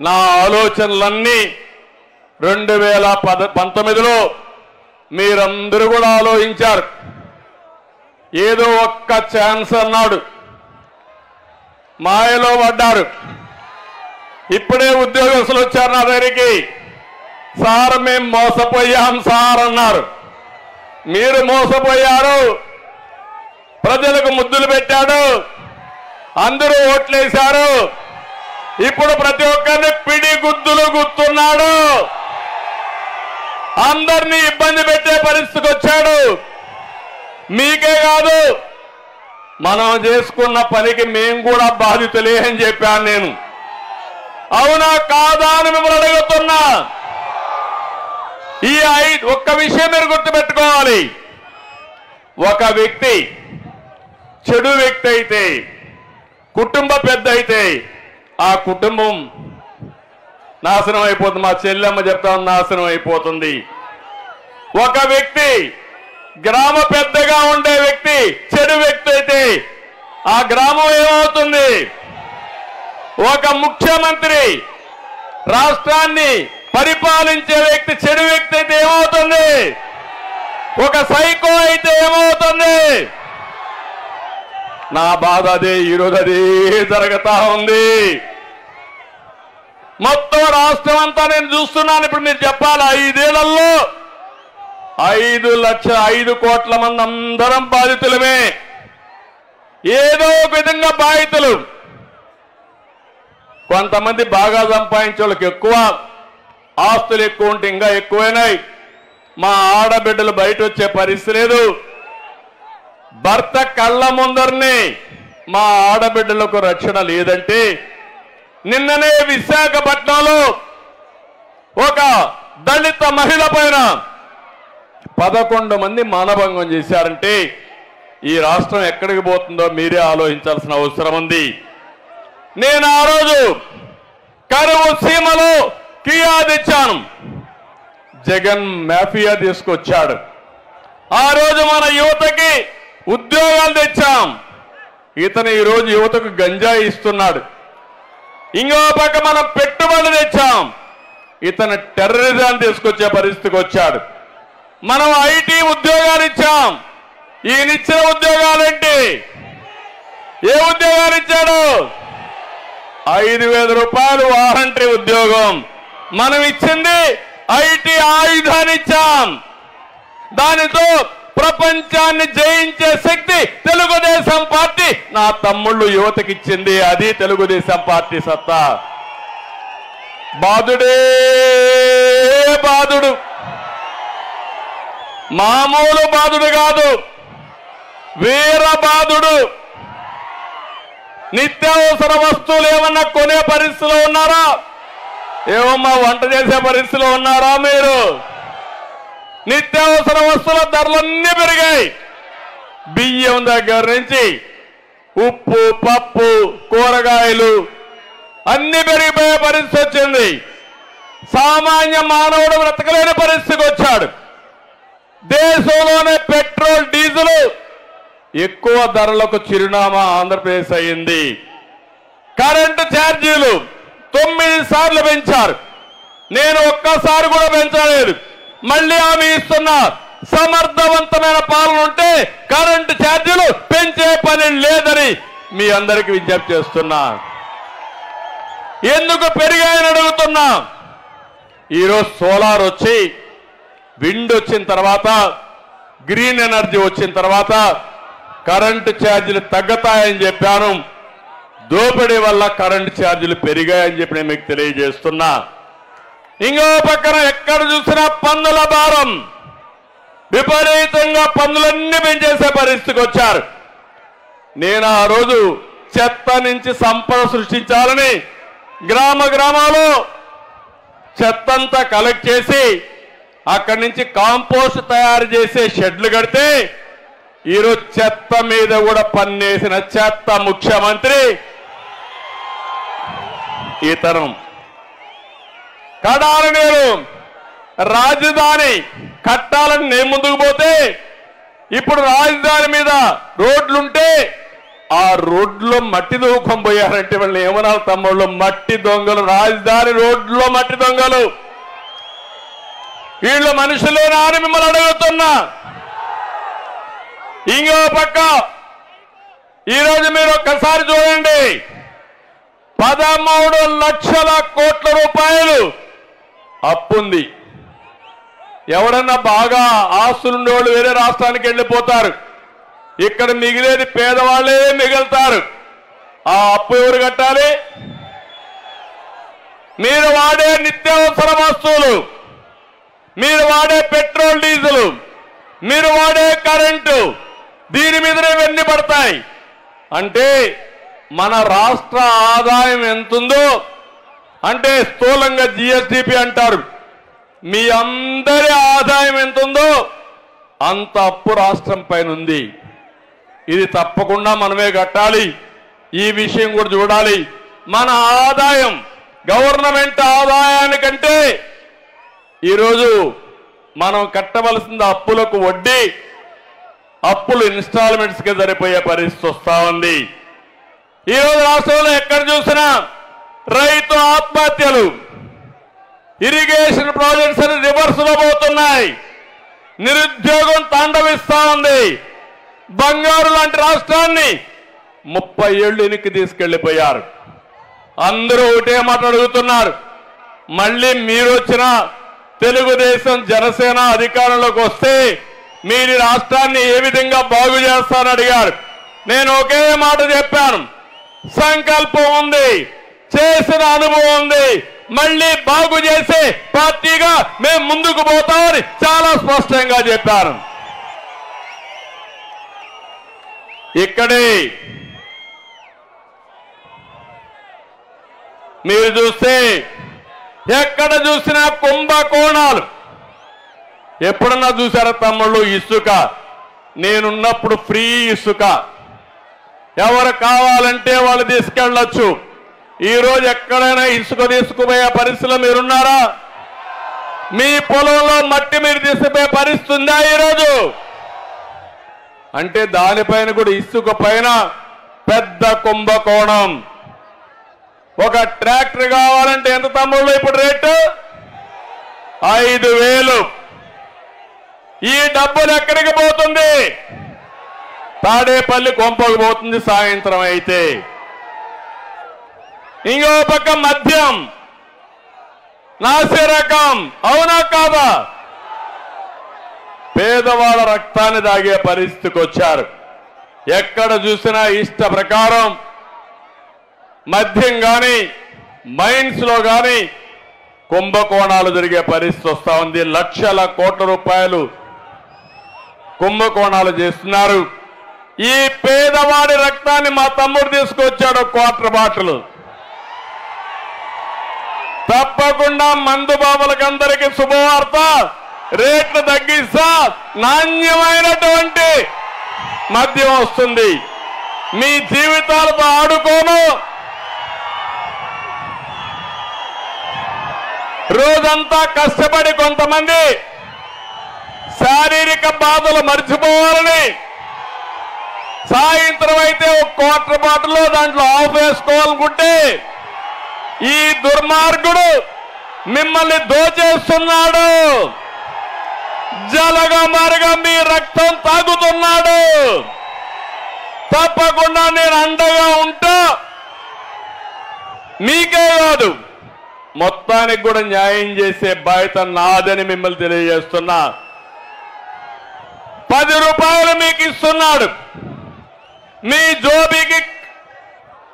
నా ఆలోచనలన్నీ రెండు వేల పద పంతొమ్మిదిలో మీరందరూ కూడా ఆలోచించారు. ఏదో ఒక్క ఛాన్స్ అన్నాడు. మాయలో పడ్డారు. ఇప్పుడే ఉద్యోగస్తులు వచ్చారు నా దగ్గరికి. సార్ మేం మోసపోయాం సార్ అన్నారు. మీరు మోసపోయారు. ప్రజలకు ముద్దులు పెట్టాడు. అందరూ ఓట్లేశారు. ఇప్పుడు ప్రతి ఒక్కరిని పిడి గుద్దులు గుర్తున్నాడు. అందరినీ ఇబ్బంది పెట్టే పరిస్థితికి వచ్చాడు. మీకే కాదు మనం చేసుకున్న పనికి మేము కూడా బాధితులే అని చెప్పాను నేను. అవునా కాదా అని మిమ్మల్ని అడుగుతున్నా. ఈ ఐదు ఒక్క విషయం మీరు గుర్తుపెట్టుకోవాలి. ఒక వ్యక్తి చెడు వ్యక్తి అయితే కుటుంబ పెద్ద అయితే ఆ కుటుంబం నాశనం అయిపోతుంది. మా చెల్లెమ్మ చెప్తా నాశనం అయిపోతుంది. ఒక వ్యక్తి గ్రామ పెద్దగా ఉండే వ్యక్తి చెడు వ్యక్తి అయితే ఆ గ్రామం ఏమవుతుంది? ఒక ముఖ్యమంత్రి రాష్ట్రాన్ని పరిపాలించే వ్యక్తి చెడు వ్యక్తి అయితే ఏమవుతుంది? ఒక సైకో అయితే ఏమవుతుంది? నా బాధ అదే ఈరోజు అదే జరుగుతా ఉంది. మొత్తం రాష్ట్రం అంతా నేను చూస్తున్నాను. ఇప్పుడు మీరు చెప్పాలి ఐదేళ్ళలో ఐదు లక్ష ఐదు కోట్ల మంది అందరం బాధితులమే. ఏదో ఒక విధంగా బాధితులు. కొంతమంది బాగా సంపాదించే వాళ్ళకి ఎక్కువ ఆస్తులు ఎక్కువ ఉంటే ఇంకా ఎక్కువైనాయి. మా ఆడబిడ్డలు బయట వచ్చే పరిస్థితి లేదు. భర్త కళ్ళ ముందరనే మా ఆడబిడ్డలకు రక్షణ లేదంటే నిన్ననే విశాఖపట్నంలో ఒక దళిత మహిళ పైన పదకొండు మంది మానభంగం చేశారంటే ఈ రాష్ట్రం ఎక్కడికి పోతుందో మీరే ఆలోచించాల్సిన అవసరం ఉంది. నేను ఆ రోజు కరువు సీమలో కియా తెచ్చాను. జగన్ మాఫియా తీసుకొచ్చాడు. ఆ రోజు మన యువతకి ఉద్యోగాలు తెచ్చాం. ఇతను ఈరోజు యువతకు గంజాయి ఇస్తున్నాడు. ఇంకో పక్క మనం పెట్టుబడులు తెచ్చాం. ఇతను టెర్రరిజాన్ని తీసుకొచ్చే పరిస్థితికి వచ్చాడు. మనం ఐటీ ఉద్యోగాలు ఇచ్చాం. ఈయన ఇచ్చిన ఉద్యోగాలేంటి ఏ ఉద్యోగాలు ఇచ్చాడు? ఐదు వేల రూపాయలు వారంటరీ ఉద్యోగం. మనం ఇచ్చింది ఐటీ ఆయుధాన్ని ఇచ్చాం. దానితో ప్రపంచాన్ని జయించే శక్తి తెలుగుదేశం పార్టీ. నా తమ్ముళ్ళు యువతకి ఇచ్చింది అది తెలుగుదేశం పార్టీ సత్తా. బాధుడే బాధుడు మామూలు బాధుడు కాదు వీర బాధుడు నిత్యావసర వస్తువులు ఏమన్నా కొనే పరిస్థితిలో ఉన్నారా? ఏమమ్మా వంట చేసే పరిస్థితిలో ఉన్నారా మీరు? నిత్యావసర వస్తువుల ధరలన్నీ పెరిగాయి. బియ్యం దగ్గర నుంచి ఉప్పు పప్పు కూరగాయలు అన్ని పెరిగిపోయే పరిస్థితి వచ్చింది. సామాన్య మానవుడు బ్రతకలేని పరిస్థితికి వచ్చాడు. దేశంలోనే పెట్రోల్ డీజిల్ ఎక్కువ ధరలకు చిరునామా ఆంధ్రప్రదేశ్ అయింది. కరెంటు ఛార్జీలు తొమ్మిది సార్లు పెంచారు. నేను ఒక్కసారి కూడా పెంచలేదు. మళ్ళీ హామీ ఇస్తున్నా. సమర్థవంతమైన పాలన ఉంటే కరెంటు ఛార్జీలు పెంచే పని లేదని మీ అందరికి విజ్ఞప్తి చేస్తున్నా. ఎందుకు పెరిగాయని అడుగుతున్నా. ఈరోజు సోలార్ వచ్చి విండ్ వచ్చిన తర్వాత గ్రీన్ ఎనర్జీ వచ్చిన తర్వాత కరెంటు ఛార్జీలు తగ్గుతాయని చెప్పాను. దోపిడీ వల్ల కరెంటు ఛార్జీలు పెరిగాయని చెప్పి నేను మీకు తెలియజేస్తున్నా. ఇంకో పక్కన ఎక్కడ చూసినా పన్నుల భారం. విపరీతంగా పన్నులన్నీ పెంచేసే పరిస్థితికి వచ్చారు. నేను ఆ రోజు చెత్త నుంచి సంపద సృష్టించాలని గ్రామ గ్రామాలు చెత్తంతా కలెక్ట్ చేసి అక్కడి నుంచి కాంపోస్ట్ తయారు చేసే షెడ్లు కడితే ఈరోజు చెత్త మీద కూడా పన్నేసిన చెత్త ముఖ్యమంత్రి ఈ తరం కడాలి నేను. రాజధాని కట్టాలని నేను ముందుకు పోతే ఇప్పుడు రాజధాని మీద రోడ్లుంటే ఆ రోడ్లో మట్టి దూకం పోయారంటే వాళ్ళు ఏమన్నారు తమ్ముళ్ళు? మట్టి దొంగలు. రాజధాని రోడ్లో మట్టి దొంగలు. వీళ్ళు మనుషులేనా అని మిమ్మల్ని అడుగుతున్నా. ఇంకో పక్క ఈరోజు మీరు ఒక్కసారి చూడండి. పదమూడు లక్షల కోట్ల రూపాయలు అప్పుంది. ఎవడన్నా బాగా ఆస్తులుండేవాళ్ళు వేరే రాష్ట్రానికి వెళ్ళిపోతారు. ఇక్కడ మిగిలేది పేదవాళ్ళే మిగులుతారు. ఆ అప్పు ఎవరు కట్టాలి? మీరు వాడే నిత్యావసర వస్తువులు మీరు వాడే పెట్రోల్ డీజిల్ మీరు వాడే కరెంటు దీని మీదనే వెన్ని పడతాయి. అంటే మన రాష్ట్ర ఆదాయం ఎంతుందో అంటే స్థూలంగా జిఎస్టిపి అంటారు. మీ అందరి ఆదాయం ఎంత ఉందో అంత అప్పు రాష్ట్రం పైన ఉంది ఇది తప్పకుండా మనమే కట్టాలి. ఈ విషయం కూడా చూడాలి. మన ఆదాయం గవర్నమెంట్ ఆదాయానికంటే ఈరోజు మనం కట్టవలసిన అప్పులకు వడ్డీ అప్పులు ఇన్స్టాల్మెంట్స్కి సరిపోయే పరిస్థితి వస్తూ ఉంది. ఈరోజు రాష్ట్రంలో ఎక్కడ చూసినా రైతు ఆత్మహత్యలు ఇరిగేషన్ ప్రాజెక్ట్స్ అని రివర్స్లో పోతున్నాయి. నిరుద్యోగం తాండవిస్తా ఉంది. బంగారు లాంటి రాష్ట్రాన్ని ముప్పై ఏళ్ళు వెనక్కి తీసుకెళ్ళిపోయారు అందరూ ఒకటే మాట అడుగుతున్నారు. మళ్ళీ మీరు వచ్చిన తెలుగుదేశం జనసేన అధికారంలోకి వస్తే మీరు రాష్ట్రాన్ని ఏ విధంగా బాగు చేస్తారని అడిగారు. నేను ఒకే మాట చెప్పాను. సంకల్పం ఉంది. చేసిన అనుభవం ఉంది. మళ్ళీ బాగు చేసే పార్టీగా మేము ముందుకు పోతామని చాలా స్పష్టంగా చెప్పారు. ఇక్కడే మీరు చూస్తే ఎక్కడ చూసినా కుంభకోణాలు ఎప్పుడన్నా చూసారా తమ్ముళ్ళు ఇసుక? నేనున్నప్పుడు ఫ్రీ ఇసుక. ఎవరు కావాలంటే వాళ్ళు తీసుకెళ్ళొచ్చు. ఈరోజు ఎక్కడైనా ఇసుక తీసుకుపోయే పరిస్థితిలో మీరున్నారా? మీ పొలంలో మట్టి మీరు తీసుకుపోయే పరిస్థితి ఉందా ఈరోజు? అంటే దానిపైన కూడా ఇసుక పైన పెద్ద కుంభకోణం ఒక ట్రాక్టర్ కావాలంటే ఎంత తమ్ముళ్ళు ఇప్పుడు రేటు? ఐదు వేలు. ఈ డబ్బులు ఎక్కడికి పోతుంది? తాడేపల్లి కొంపకు పోతుంది సాయంత్రం అయితే. ఇంకో పక్క మద్యం. నాసి రకం. అవునా కాదా? పేదవాళ్ళ రక్తాన్ని తాగే పరిస్థితికి వచ్చారు. ఎక్కడ చూసినా ఇష్ట ప్రకారం మద్యం కానీ మైన్స్లో కానీ కుంభకోణాలు జరిగే పరిస్థితి వస్తూ ఉంది. లక్షల కోట్ల రూపాయలు కుంభకోణాలు చేస్తున్నారు. ఈ పేదవాడి రక్తాన్ని మా తమ్ముడు తీసుకొచ్చాడు క్వార్టర్ బాటలు. తప్పకుండా మందు బాబులకందరికీ శుభవార్త. రేట్లు తగ్గిస్తా. నాణ్యమైనటువంటి మద్యం వస్తుంది. మీ జీవితాలతో ఆడుకోను. రోజంతా కష్టపడి కొంతమంది శారీరక బాధలు మర్చిపోవాలని సాయంత్రం అయితే ఒక క్వార్టర్ బాటిల్లో దాంట్లో ఆఫ్ వేసుకోవాలనుకుంటే ఈ దుర్మార్గుడు మిమ్మల్ని దోచేస్తున్నాడు. జలగా మరగా మీ రక్తం తాగుతున్నాడు. తప్పకుండా నేను అండగా ఉంటా. మీకే కాదు మొత్తానికి కూడా న్యాయం చేసే బాధ్యత నాదని మిమ్మల్ని తెలియజేస్తున్నా. పది రూపాయలు మీకు ఇస్తున్నాడు. మీ జోబికి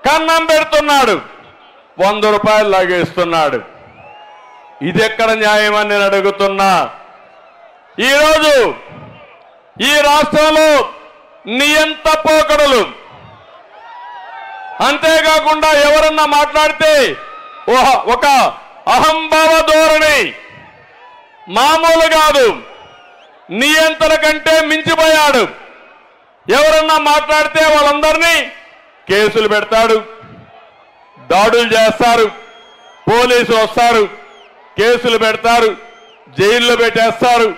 కన్నం పెడుతున్నాడు. వంద రూపాయలు లాగేస్తున్నాడు. ఇది ఎక్కడ న్యాయం అని నేను అడుగుతున్నా. ఈరోజు ఈ రాష్ట్రంలో నియంత పోకడలు. అంతేకాకుండా ఎవరన్నా మాట్లాడితే ఒక అహంభావ ధోరణి. మామూలు కాదు. నియంత్రణ కంటే మించిపోయాడు. ఎవరన్నా మాట్లాడితే వాళ్ళందరినీ కేసులు పెడతాడు. దాడులు చేస్తారు. పోలీసులు వస్తారు. కేసులు పెడతారు. జైల్లో పెట్టేస్తారు.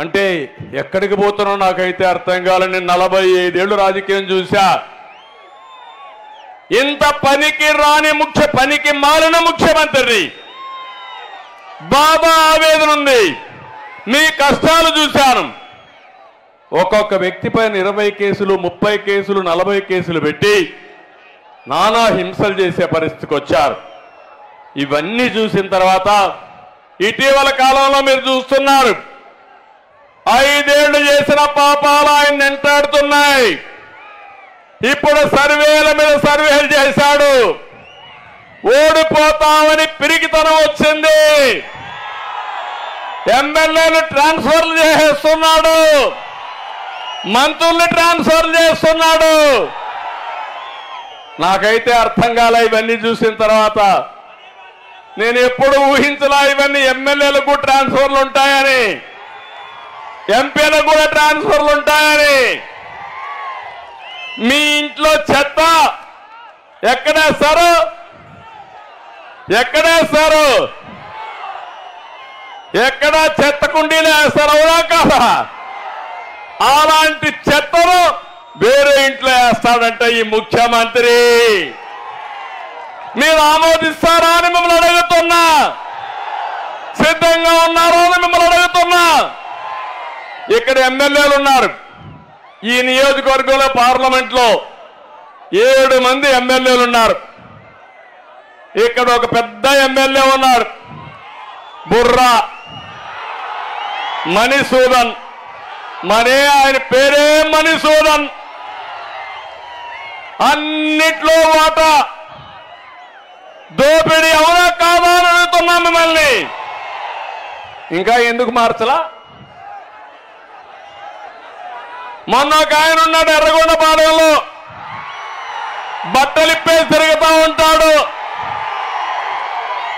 అంటే ఎక్కడికి పోతున్నావు నాకైతే అర్థం కాలని నలభై ఐదేళ్ళు రాజకీయం చూశా. ఇంత పనికి రాని ముఖ్య పనికి మాలిన ముఖ్యమంత్రి బాబా ఆవేదన ఉంది. మీ కష్టాలు చూశాను. ఒక్కొక్క వ్యక్తిపైన ఇరవై కేసులు ముప్పై కేసులు నలభై కేసులు పెట్టి నానా హింసలు చేసే పరిస్థితికి వచ్చారు. ఇవన్నీ చూసిన తర్వాత ఇటీవల కాలంలో మీరు చూస్తున్నారు. ఐదేళ్ళు చేసిన పాపాలు ఆయన వెంటాడుతున్నాయి. ఇప్పుడు సర్వేల మీద సర్వేలు చేశాడు. ఓడిపోతామని పిరికితనం వచ్చింది. ఎమ్మెల్యేలు ట్రాన్స్ఫర్లు చేసేస్తున్నాడు మంత్రుల్ని ట్రాన్స్ఫర్ చేస్తున్నాడు. నాకైతే అర్థం కాలే ఇవన్నీ చూసిన తర్వాత. నేను ఎప్పుడు ఊహించలా ఇవన్నీ ఎమ్మెల్యేలకు ట్రాన్స్ఫర్లు ఉంటాయని. ఎంపీలకు కూడా ట్రాన్స్ఫర్లు ఉంటాయని. మీ ఇంట్లో చెత్త ఎక్కడేస్తారు ఎక్కడేస్తారు ఎక్కడ చెత్త కుండీలు వేస్తారు అవునా కాదా? అలాంటి చెత్తను వేరే ఇంట్లో వేస్తాడంట ఈ ముఖ్యమంత్రి. మీరు ఆమోదిస్తారా అని మిమ్మల్ని అడుగుతున్నా. సిద్ధంగా ఉన్నారా అని మిమ్మల్ని అడుగుతున్నా. ఇక్కడ ఎమ్మెల్యేలు ఉన్నారు. ఈ నియోజకవర్గంలో పార్లమెంట్లో ఏడు మంది ఎమ్మెల్యేలు ఉన్నారు. ఇక్కడ ఒక పెద్ద ఎమ్మెల్యే ఉన్నారు. బుర్రా మణిసూదన్. మరే ఆయన పేరే మణిసూదన్. అన్నిట్లో వాటా దోపిడీ అవునా కాదా అని అడుగుతున్నాం మిమ్మల్ని. ఇంకా ఎందుకు మార్చలా? మొన్న ఒక ఆయన ఉన్నాడు ఎర్రగొండపాలెంలో బట్టలిప్పేసి తిరుగుతూ ఉంటాడు.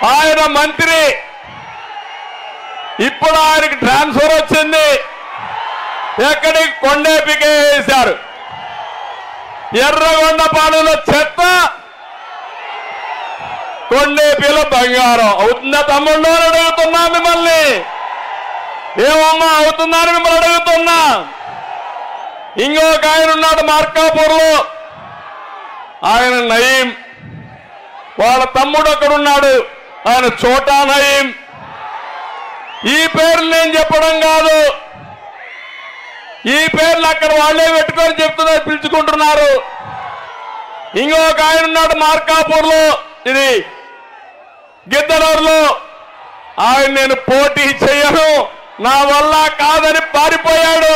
ఆయన మంత్రి. ఇప్పుడు ఆయనకి ట్రాన్స్ఫర్ వచ్చింది. ఎక్కడికి కొండేపికే వేశారు. ఎర్రగొండపాలెంలో చెత్త. కొండేపిలో బంగారం. అవుతుందా తమ్ముళ్ళు? అని అడుగుతున్నా మిమ్మల్ని. ఏమమ్మా అవుతుందా అని మిమ్మల్ని అడుగుతున్నా. ఇంకొక ఆయన ఉన్నాడు మార్కాపూర్లో. ఆయన నయీం. వాళ్ళ తమ్ముడు అక్కడున్నాడు ఆయన చోటా నయీం. ఈ పేర్లు నేను చెప్పడం కాదు. ఈ పేర్లు అక్కడ వాళ్ళే పెట్టుకొని చెప్తున్నారు పిలుచుకుంటున్నారు. ఇంకొక ఆయన ఉన్నాడు మార్కాపూర్లో. ఇది గిద్దరూరులో. ఆయన నేను పోటీ చేయను. నా వల్ల కాదని పారిపోయాడు.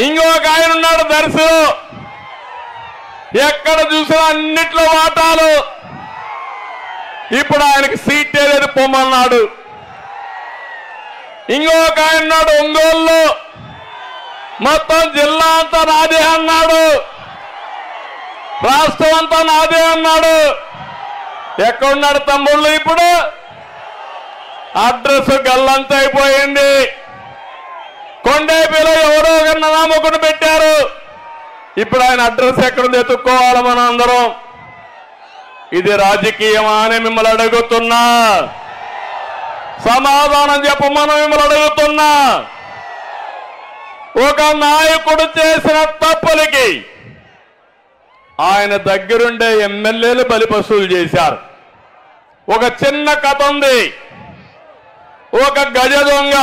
ఇంకొక ఆయన ఉన్నాడు దర్శనం ఎక్కడ చూసినా అన్నిట్లో వాటాలు. ఇప్పుడు ఆయనకి సీట్ లేదు పొమ్మన్నాడు. ఇంకొక ఆయన ఉన్నాడు మొత్తం జిల్లా అంతా నాదే అన్నాడు. రాష్ట్రం అంతా నాదే అన్నాడు. ఎక్కడున్నాడు తమ్ముళ్ళు ఇప్పుడు? అడ్రస్ గల్లంత అయిపోయింది. కొండేపీలో ఎవరో ఒక నామకుడు పెట్టారు. ఇప్పుడు ఆయన అడ్రస్ ఎక్కడుంది ఎత్తుక్కోవాలి మనం అందరం ఇది రాజకీయమా అని మిమ్మల్ని అడుగుతున్నా. సమాధానం చెప్పమని మిమ్మల్ని అడుగుతున్నా. ఒక నాయకుడు చేసిన తప్పులకి ఆయన దగ్గరుండే ఎమ్మెల్యేలు బలిపశువులు చేశారు. ఒక చిన్న కథ ఉంది. ఒక గజ దొంగ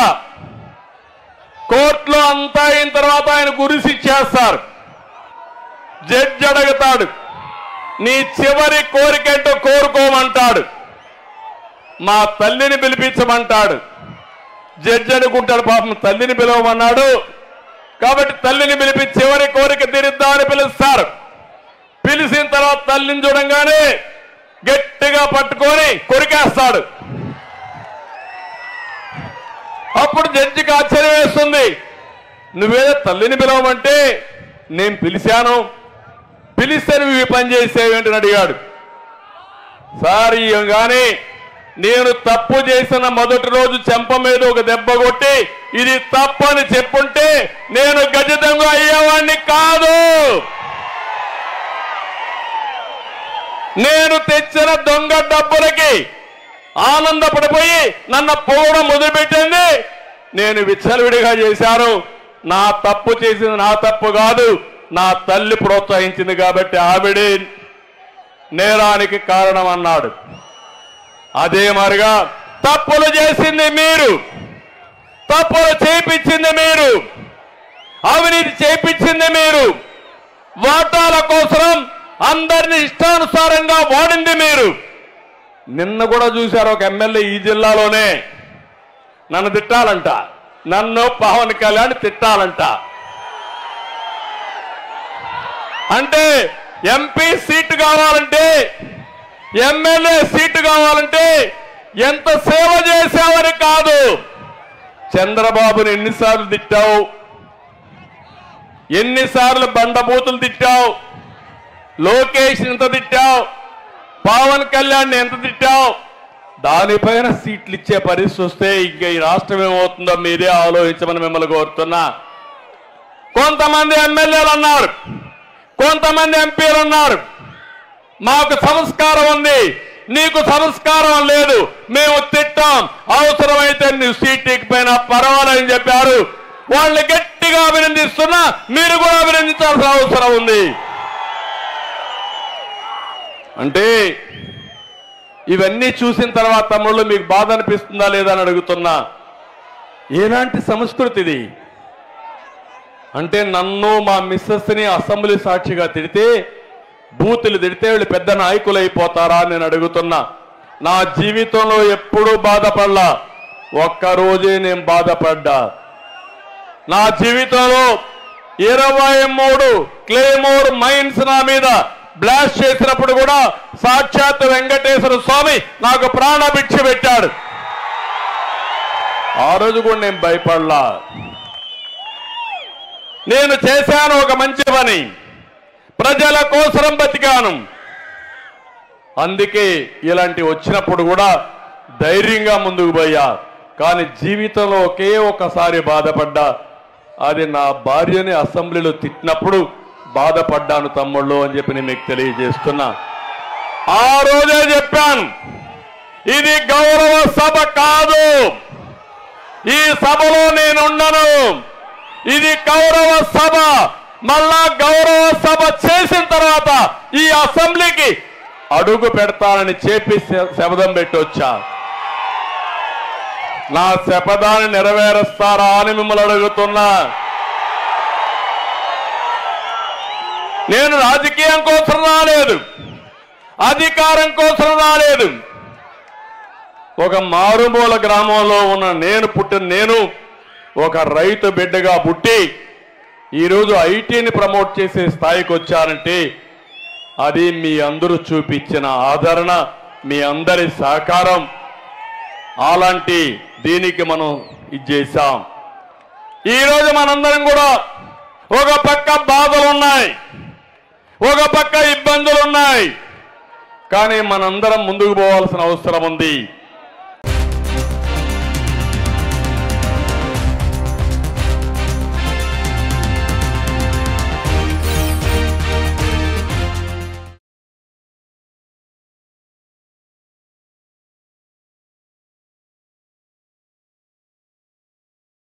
కోర్టులో అంతా అయిన తర్వాత ఆయన గురిసి చేస్తారు జడ్జి అడుగుతాడు నీ చివరి కోరికేంటో కోరుకోమంటాడు. మా తల్లిని పిలిపించమంటాడు. జడ్జి అనుకుంటాడు పాపం తల్లిని పిలవమన్నాడు. కాబట్టి తల్లిని పిలిపి చివరి కోరిక తీరుద్దామని పిలుస్తారు. పిలిచిన తర్వాత తల్లిని చూడంగానే గట్టిగా పట్టుకొని కొరికేస్తాడు. అప్పుడు జడ్జికి ఆశ్చర్యం వేస్తుంది. నువ్వేదో తల్లిని పిలవమంటే నేను పిలిచాను. పిలిస్తే నువ్వు ఈ పని చేసేవేంటని అడిగాడు. సార్ కానీ నేను తప్పు చేసిన మొదటి రోజు చెంప మీద ఒక దెబ్బ కొట్టి ఇది తప్పని చెప్పుంటే నేను గజితంగా అయ్యేవాడిని కాదు. నేను తెచ్చిన దొంగ డబ్బులకి ఆనందపడిపోయి నన్ను పోవడం మొదలుపెట్టింది. నేను విచ్చలవిడిగా చేశాను నా తప్పు చేసింది నా తప్పు కాదు. నా తల్లి ప్రోత్సహించింది కాబట్టి ఆవిడే నేరానికి కారణం అన్నాడు అదే మరుగా తప్పులు చేసింది మీరు. తప్పులు చేయించింది మీరు. అవినీతి చేపించింది మీరు. వాటాల కోసం అందరిని ఇష్టానుసారంగా వాడింది మీరు. నిన్న కూడా చూశారు ఒక ఎమ్మెల్యే ఈ జిల్లాలోనే. నన్ను తిట్టాలంట. నన్ను పవన్ కళ్యాణ్ తిట్టాలంట. అంటే ఎంపీ సీటు కావాలంటే ఎమ్మెల్యే సీటు కావాలంటే ఎంత సేవ చేశావని కాదు. చంద్రబాబుని ఎన్నిసార్లు తిట్టావు? ఎన్నిసార్లు బండబూతులు తిట్టావు? లోకేష్ ఎంత తిట్టావు? పవన్ కళ్యాణ్ ఎంత తిట్టావు? దానిపైన సీట్లు ఇచ్చే పరిస్థితి వస్తే ఇంకా ఈ రాష్ట్రం ఏమవుతుందో మీరే ఆలోచించమని మిమ్మల్ని కోరుతున్నా. కొంతమంది ఎమ్మెల్యేలు అన్నారు. కొంతమంది ఎంపీలు అన్నారు. మాకు సంస్కారం ఉంది. నీకు సంస్కారం లేదు. మేము తిట్టాం. అవసరమైతే నువ్వు సీట్ పైన పర్వాలని చెప్పారు. వాళ్ళని గట్టిగా అభినందిస్తున్నా మీరు కూడా అభినందించాల్సిన అవసరం ఉంది. అంటే ఇవన్నీ చూసిన తర్వాత తమ్ముళ్ళు మీకు బాధ అనిపిస్తుందా లేదా అని అడుగుతున్నా. ఎలాంటి సంస్కృతి ఇది? అంటే నన్ను మా మిస్సెస్ని అసెంబ్లీ సాక్షిగా తిడితే బూతులు తిడితే వీళ్ళు పెద్ద నాయకులు అయిపోతారా అని నేను అడుగుతున్నా. నా జీవితంలో ఎప్పుడూ బాధపడలా. ఒక్కరోజే నేను బాధపడ్డా. నా జీవితంలో ఇరవై మూడు క్లేమోర్ మైన్స్ నా మీద బ్లాస్ట్ చేసినప్పుడు కూడా సాక్షాత్ వెంకటేశ్వర స్వామి నాకు ప్రాణభిక్ష పెట్టాడు. ఆ రోజు కూడా నేను భయపడలా. నేను చేశాను ఒక మంచి పని. ప్రజల కోసరం బతికాను. అందుకే ఇలాంటి వచ్చినప్పుడు కూడా ధైర్యంగా ముందుకు పోయా. కానీ జీవితంలో ఒకే ఒకసారి బాధపడ్డా. అది నా భార్యని అసెంబ్లీలో తిట్టినప్పుడు బాధపడ్డాను తమ్ముళ్ళు అని చెప్పి నేను మీకు తెలియజేస్తున్నా. ఆ రోజే చెప్పాను ఇది గౌరవ సభ కాదు. ఈ సభలో నేనున్నాను ఇది గౌరవ సభ. మళ్ళా గౌరవ సభ చేసిన తర్వాత ఈ అసెంబ్లీకి అడుగు పెడతానని చెప్పి శ- శపథం పెట్టి వచ్చా. నా శపథాన్ని నెరవేరుస్తారా అని మిమ్మల్ని అడుగుతున్నా. నేను రాజకీయం కోసం రాలేదు అధికారం కోసం రాలేదు. ఒక మారుమూల గ్రామంలో ఉన్న నేను పుట్టిన నేను ఒక రైతు బిడ్డగా పుట్టి ఈరోజు ఐటీని ప్రమోట్ చేసే స్థాయికి వచ్చానంటే అది మీ అందరూ చూపించిన ఆదరణ మీ అందరి సహకారం. అలాంటి దీనికి మనం ఇచ్చేసాం ఈరోజు మనందరం కూడా ఒక పక్క బాధలు ఉన్నాయి ఒక పక్క ఇబ్బందులు ఉన్నాయి. కానీ మనందరం ముందుకు పోవాల్సిన అవసరం ఉంది.